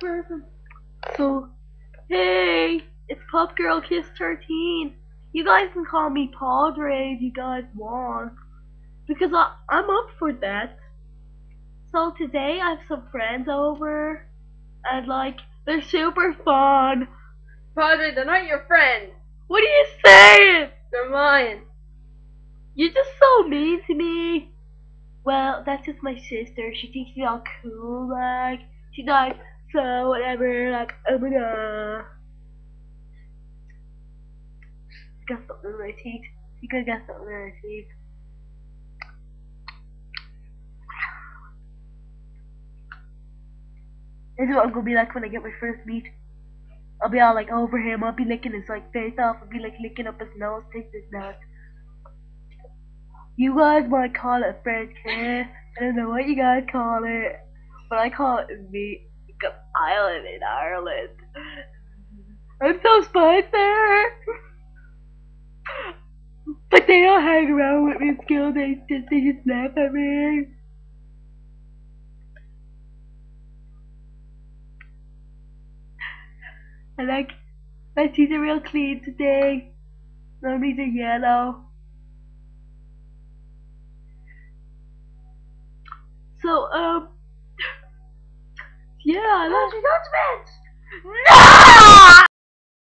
person. So, hey, it's Pop Girl Kiss 13. You guys can call me Paidre if you guys want. Because I, I'm up for that. So today I have some friends over. And like, they're super fun. Paidre, they're not your friends. What are you saying? They're mine. You're just so mean to me. Well, that's just my sister. She thinks me all cool, like she's like, so whatever, like oh my god. Got something in my teeth. You could got something in my teeth. This is what I'm gonna be like when I get my first meat. I'll be all like over him. I'll be licking his like face off. I'll be like licking up his nose, taking his nose. You guys might call it French kiss. I don't know what you guys call it, but I call it meat because I live in Ireland. I'm so spiced there. But they don't hang around with me in school. They just they just laugh at me. I like my teeth are real clean today. My teeth are yellow. So, um, judgment